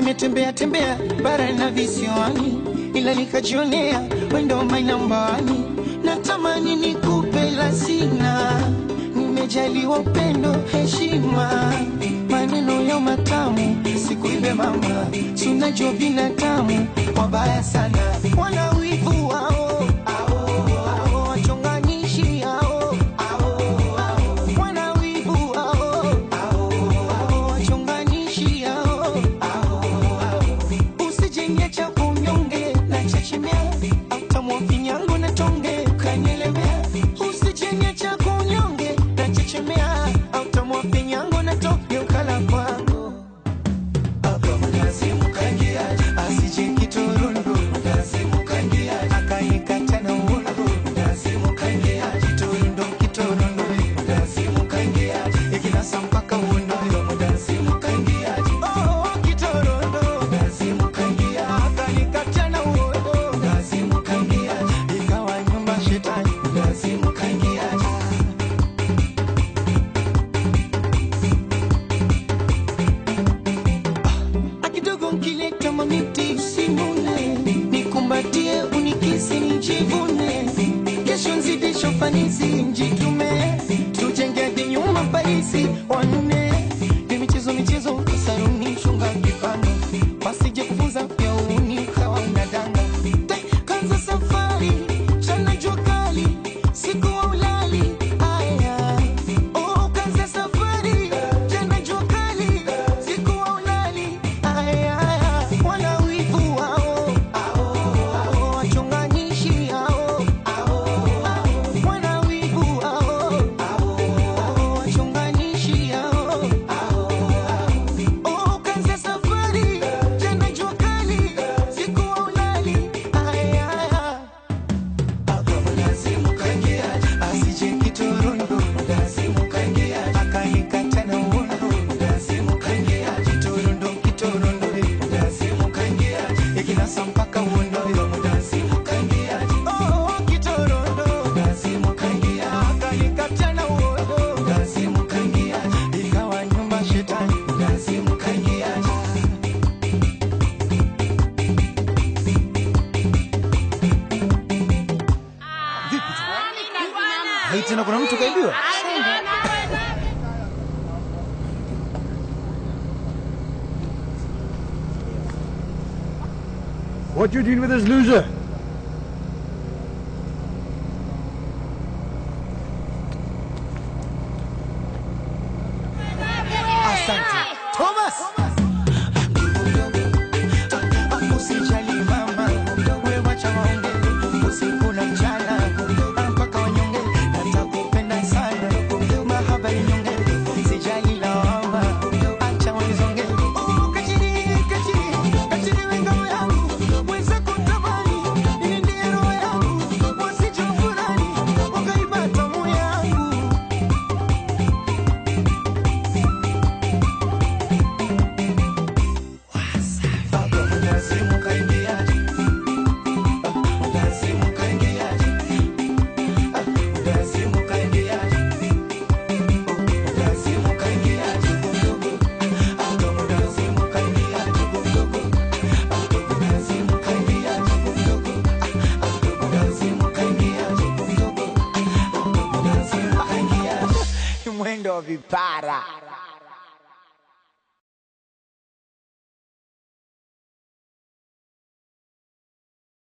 nimetembea tembea bara na visiwani, ila nikajionea wendo mainambani, natamani nikupe la sina, nimejaliwa upendo heshima maneno ya matamu sikuibe mama, tunajua binadamu wabaya sana, wana wivu. nchivune, kesho nzidi shofa hii tena kuna mtu kaibiwa. What you doing with this loser? Asante. Thomas. Thomas. serve para.